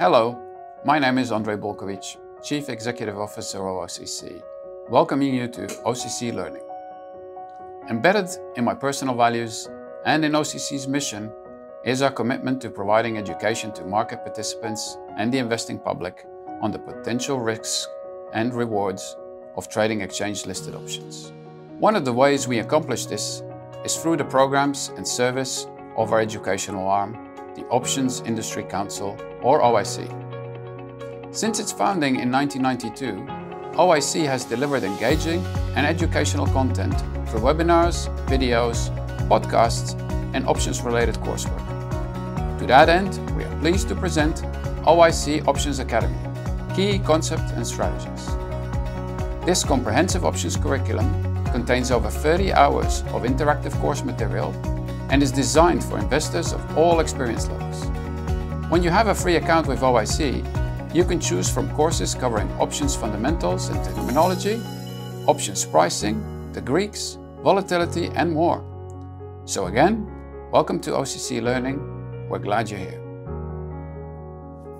Hello, my name is Andrej Bolkovic, Chief Executive Officer of OCC, welcoming you to OCC Learning. Embedded in my personal values and in OCC's mission is our commitment to providing education to market participants and the investing public on the potential risks and rewards of trading exchange listed options. One of the ways we accomplish this is through the programs and service of our educational arm, the Options Industry Council, or OIC. Since its founding in 1992, OIC has delivered engaging and educational content through webinars, videos, podcasts, and options-related coursework. To that end, we are pleased to present OIC Options Academy, Key concepts and Strategies. This comprehensive options curriculum contains over 30 hours of interactive course material and is designed for investors of all experience levels. When you have a free account with OIC, you can choose from courses covering options fundamentals and terminology, options pricing, the Greeks, volatility and more. So again, welcome to OCC Learning. We're glad you're here.